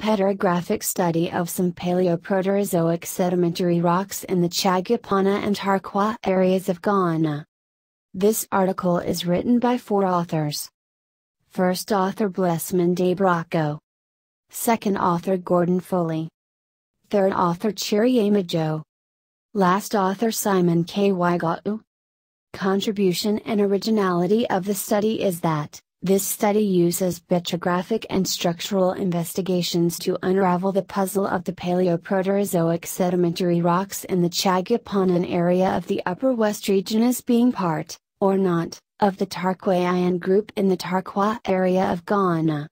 Petrographic study of some Paleoproterozoic sedimentary rocks in the Chagupana and Tarkwa areas of Ghana. This article is written by four authors. First author Blessman de Bracco. Second author Gordon Foley. Third author Chiriema Joe. Last author Simon K. Waigatu. Contribution and originality of the study is that, this study uses petrographic and structural investigations to unravel the puzzle of the Paleoproterozoic sedimentary rocks in the Chagupana area of the Upper West region as being part, or not, of the Tarkwaian group in the Tarkwa area of Ghana.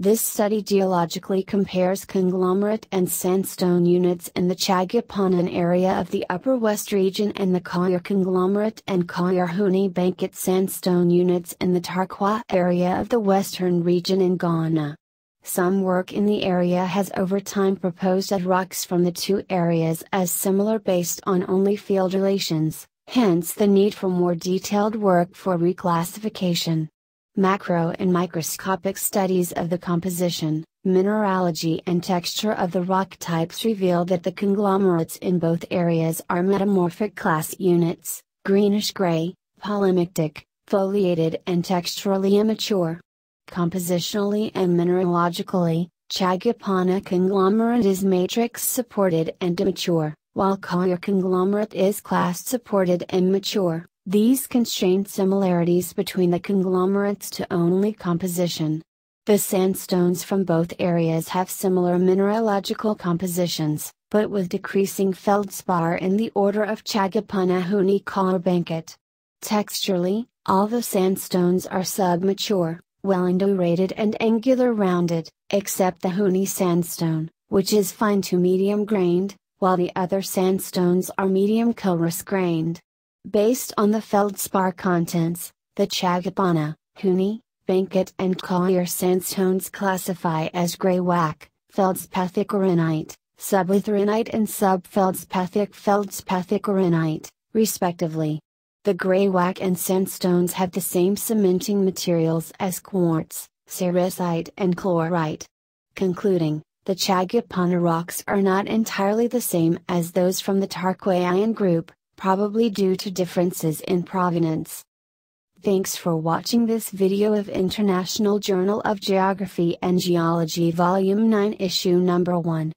This study geologically compares conglomerate and sandstone units in the Chagupana area of the Upper West region and the Kawere conglomerate and Kawere Huni Banket sandstone units in the Tarkwa area of the Western region in Ghana. Some work in the area has over time proposed that rocks from the two areas as similar based on only field relations, hence the need for more detailed work for reclassification. Macro and microscopic studies of the composition, mineralogy and texture of the rock types reveal that the conglomerates in both areas are metamorphic class units, greenish-gray, polymictic, foliated and texturally immature. Compositionally and mineralogically, Chagupana conglomerate is matrix supported and immature while Kawere conglomerate is clast supported and mature, these constrain similarities between the conglomerates to only composition. The sandstones from both areas have similar mineralogical compositions, but with decreasing feldspar in the order of Chagapunahuni Banket. Texturally, all the sandstones are submature, well indurated and angular rounded, except the Huni sandstone, which is fine to medium grained, while the other sandstones are medium colorous grained. Based on the feldspar contents, the Chagupana, Huni, Banket and Kawere sandstones classify as gray-wacke, feldspathic arenite, sublitharenite and subfeldspathic feldspathic arenite, respectively. The gray-wacke and sandstones have the same cementing materials as quartz, sericite and chlorite. Concluding, the Chagupana rocks are not entirely the same as those from the Tarkwaian group, probably due to differences in provenance. Thanks for watching this video of International Journal of Geography and Geology Volume 9 Issue Number 1.